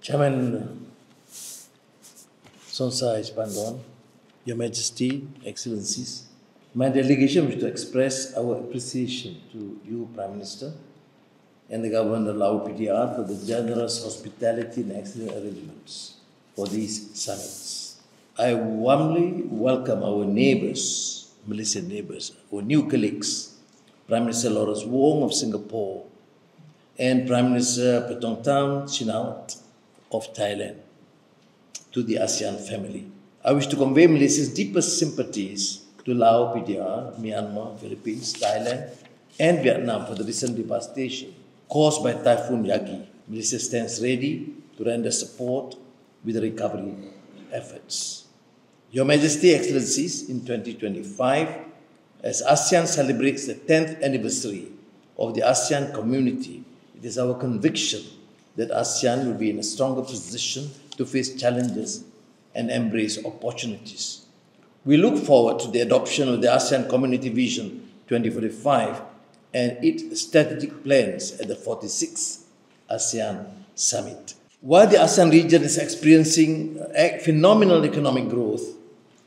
Chairman Sonexay Siphandone, Your Majesty, Excellencies, my delegation wish to express our appreciation to you, Prime Minister, and the Government of Lao PDR for the generous hospitality and excellent arrangements for these summits. I warmly welcome our neighbors, Malaysian neighbors, our new colleagues, Prime Minister Lawrence Wong of Singapore and Prime Minister Paetongtarn Shinawatra of Thailand to the ASEAN family. I wish to convey Malaysia's deepest sympathies to Laos, PDR, Myanmar, Philippines, Thailand, and Vietnam for the recent devastation caused by Typhoon Yagi. Malaysia stands ready to render support with the recovery efforts. Your Majesty, Excellencies, in 2025, as ASEAN celebrates the 10th anniversary of the ASEAN community, it is our conviction that ASEAN will be in a stronger position to face challenges and embrace opportunities. We look forward to the adoption of the ASEAN Community Vision 2045 and its strategic plans at the 46th ASEAN Summit. While the ASEAN region is experiencing uh, phenomenal economic growth,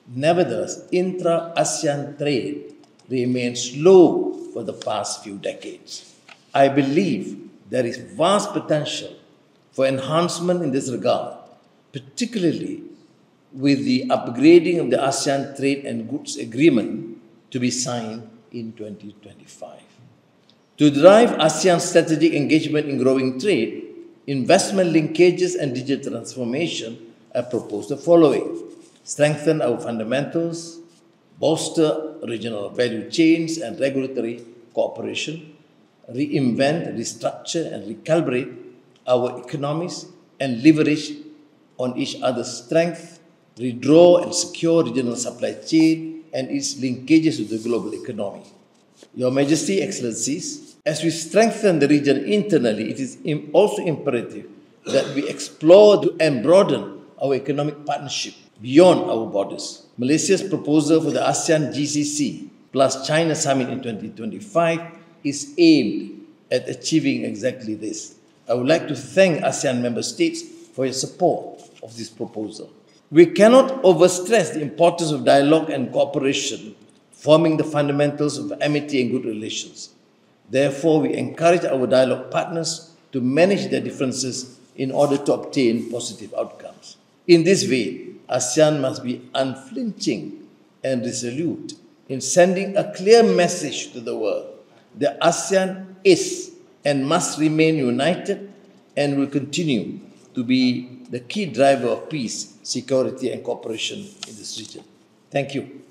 nevertheless, intra ASEAN trade remains low for the past few decades. I believe there is vast potential for enhancement in this regard, particularly with the upgrading of the ASEAN Trade in Goods Agreement to be signed in 2025. To drive ASEAN strategic engagement in growing trade, investment linkages and digital transformation, I propose the following. Strengthen our fundamentals, bolster regional value chains and regulatory cooperation, reinvent, restructure, and recalibrate our economies and leverage on each other's strength, redraw and secure regional supply chain and its linkages to the global economy. Your Majesty, Excellencies, as we strengthen the region internally, it is also imperative that we explore and broaden our economic partnership beyond our borders. Malaysia's proposal for the ASEAN GCC plus China summit in 2025 is aimed at achieving exactly this. I would like to thank ASEAN member states for your support of this proposal. We cannot overstress the importance of dialogue and cooperation, forming the fundamentals of amity and good relations. Therefore, we encourage our dialogue partners to manage their differences in order to obtain positive outcomes. In this way, ASEAN must be unflinching and resolute in sending a clear message to the world. The ASEAN is and must remain united and will continue to be the key driver of peace, security, and cooperation in this region. Thank you.